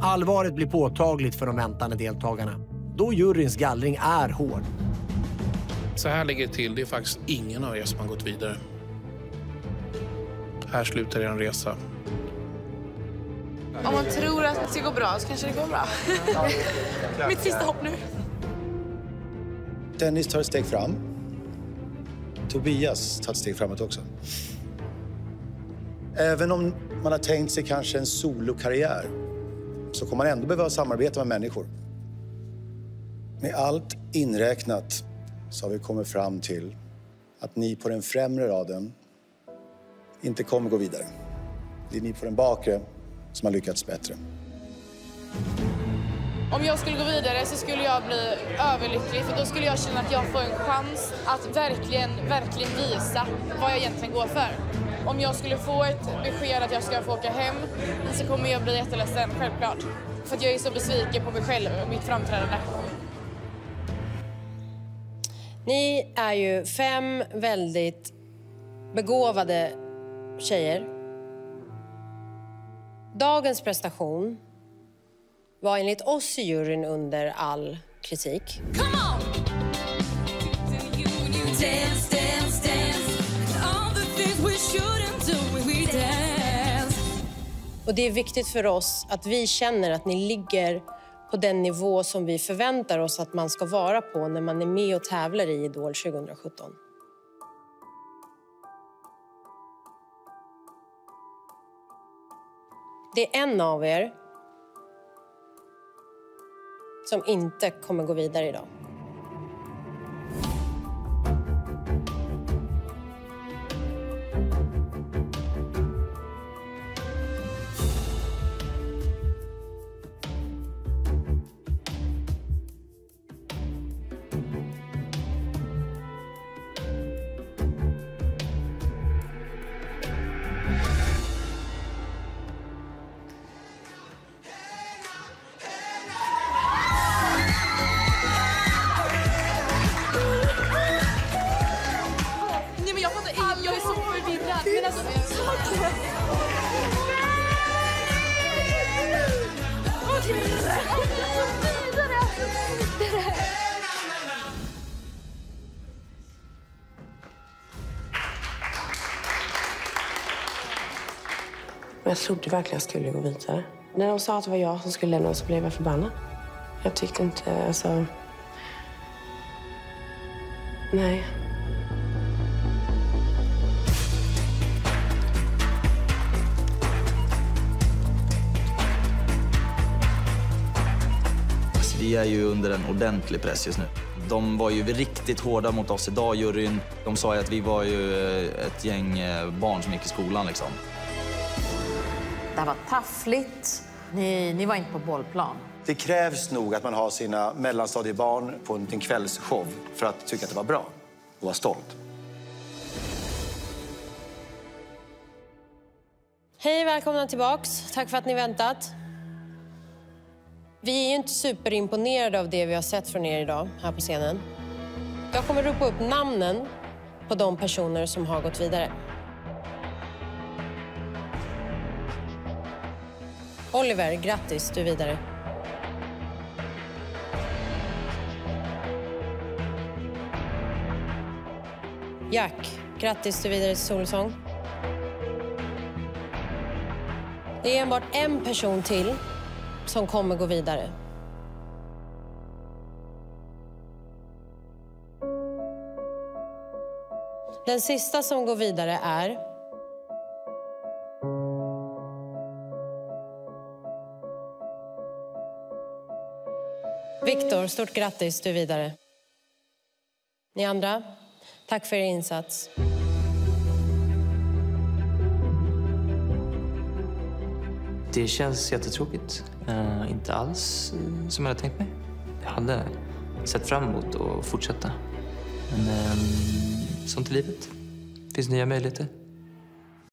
Allvaret blir påtagligt för de väntande deltagarna. Då juryns gallring är hård. Så här ligger det till. Det är faktiskt ingen av er som har gått vidare. Här slutar er resa. Om man tror att det ska gå bra så kanske det går bra. Mitt sista hopp nu. Dennis tar ett steg fram. Tobias tar ett steg framåt också. Även om man har tänkt sig kanske en solokarriär så kommer man ändå behöva samarbeta med människor. Med allt inräknat så har vi kommit fram till att ni på den främre raden inte kommer gå vidare. Det är ni på den bakre som har lyckats bättre. Om jag skulle gå vidare så skulle jag bli överlycklig för då skulle jag känna att jag får en chans att verkligen, verkligen visa vad jag egentligen går för. Om jag skulle få ett besked att jag ska få åka hem så kommer jag bli jätteledsen, självklart. För att jag är så besviken på mig själv och mitt framträdande. Ni är ju fem väldigt begåvade tjejer. Dagens prestation var enligt oss i juryn under all kritik. Och det är viktigt för oss att vi känner att ni ligger på den nivå som vi förväntar oss att man ska vara på när man är med och tävlar i Idol 2017. Det är en av er som inte kommer gå vidare idag. Men jag trodde verkligen jag skulle gå vidare. När de sa att det var jag som skulle lämna så blev jag förbannad. Jag tyckte inte, alltså... Nej. Alltså, vi är ju under en ordentlig press just nu. De var ju riktigt hårda mot oss idag, juryn. De sa ju att vi var ju eh, ett gäng eh, barn som gick i skolan liksom. Det här var taffligt. Ni, ni var inte på bollplan. Det krävs nog att man har sina mellanstadiebarn på en liten kvällsshow för att tycka att det var bra och vara stolt. Hej, välkomna tillbaks. Tack för att ni väntat. Vi är ju inte superimponerade av det vi har sett från er idag här på scenen. Jag kommer ropa upp namnen på de personer som har gått vidare. Oliver, grattis, du är vidare. Jack, grattis, du är vidare till Solsång. Det är enbart en person till som kommer gå vidare. Den sista som går vidare är... Viktor, stort grattis, du är vidare. Ni andra, tack för er insats. Det känns jättetråkigt. Uh, inte alls uh, som jag hade tänkt mig. Jag hade sett fram emot att fortsätta. Men um, sånt är livet. Det finns nya möjligheter.